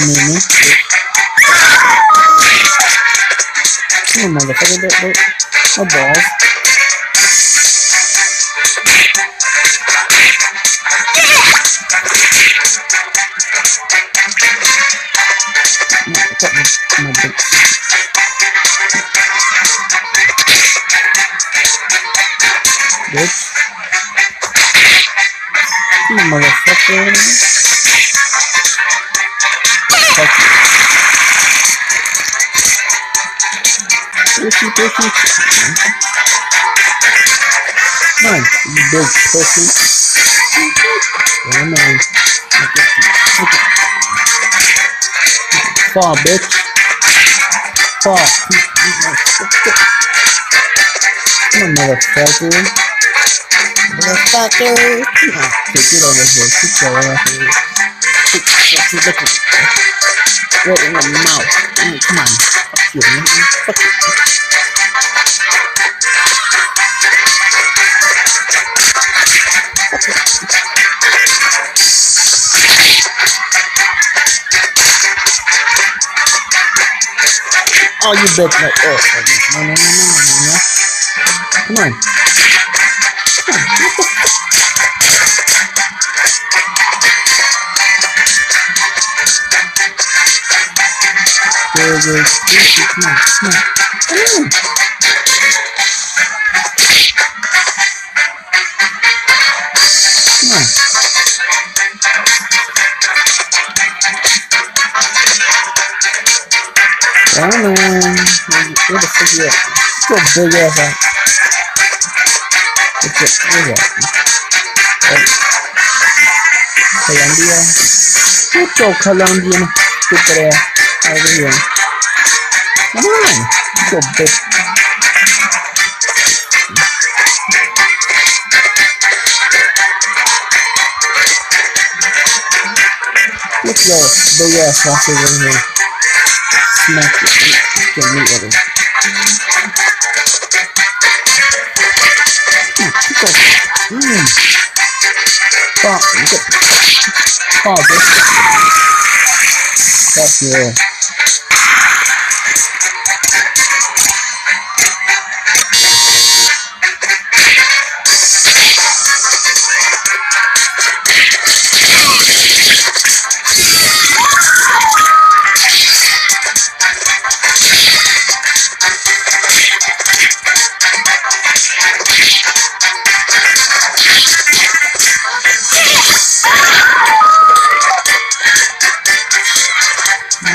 In, man. Come on, motherfucker. That, balls. No, my, big bitch. You motherfucker. Fuck you. Pussy, pussy. On, you big pussy. Come on. Fall, bitch. Fall. Come on, motherfucker. Motherfucker. Come on, take it over here. Take your ass over here. Take, Right in the mouth. Come on. Fuck you, man. Fuck you. Oh, you oh, oh, no, no, no, no, no, no, no. Come on. There. Come on, come on. Come on. Come on. Come on. Where the fuck you at? Your big ass out. Where's that? Oh. Colombia. Get your Colombian stupid ass over here. Come on. Your bitch. Get your big ass here. Smack it. Get me over. Mmm. Fuck. Fuck yeah.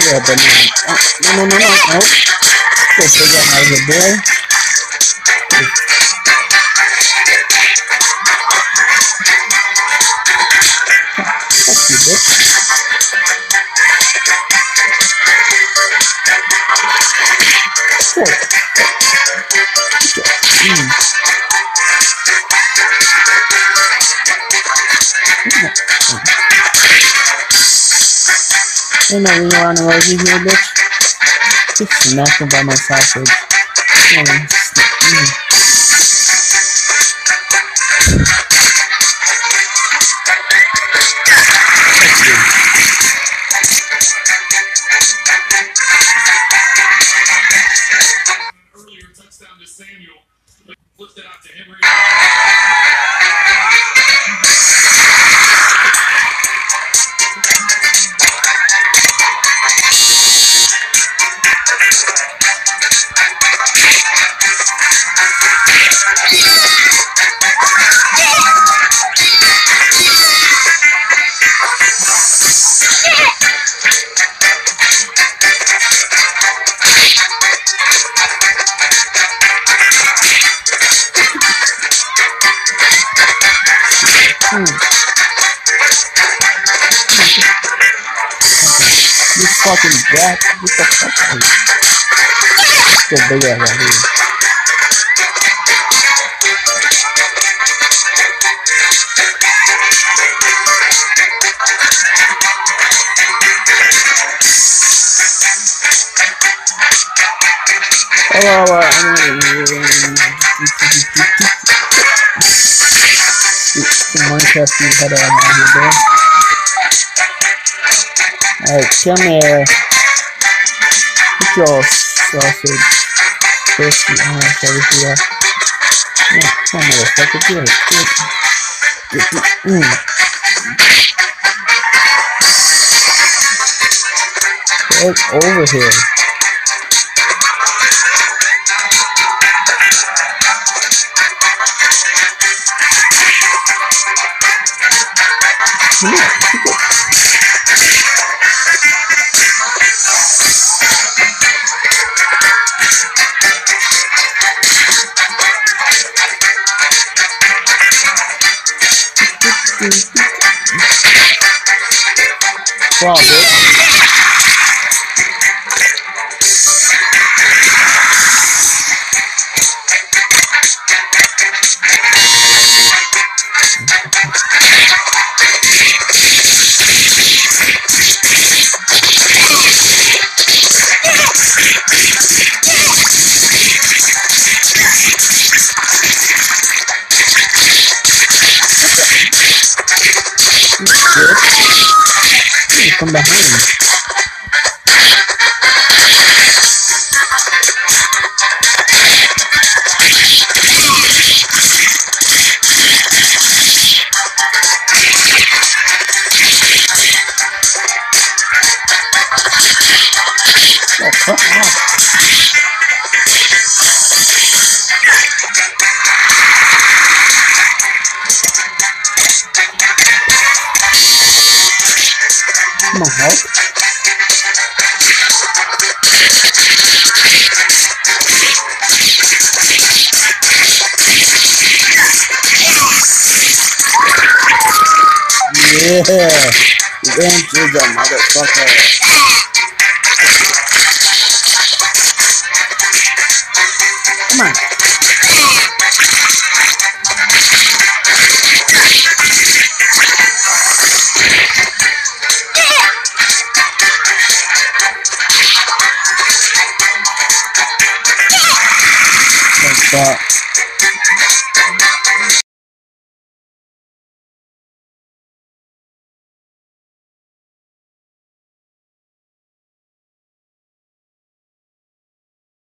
Yeah, but no, no, no, no, no, no. Go big ass out of here, Ain't no ring around the rosy here, bitch. Just smacking by my sausage. Mm. Mm. Fucking brat. What the fuck are you? Still big ass out here. Oh, uh, some Minecraft dude had on here, bro. Alright, come here. Get your sausage. First, uh, sorry for that. Yeah, come on, motherfucker, get it, get it. Get it, mm. Get over here. Come on, bitch. Come on, help. Yeah, Ranch is a motherfucker. Come on. That.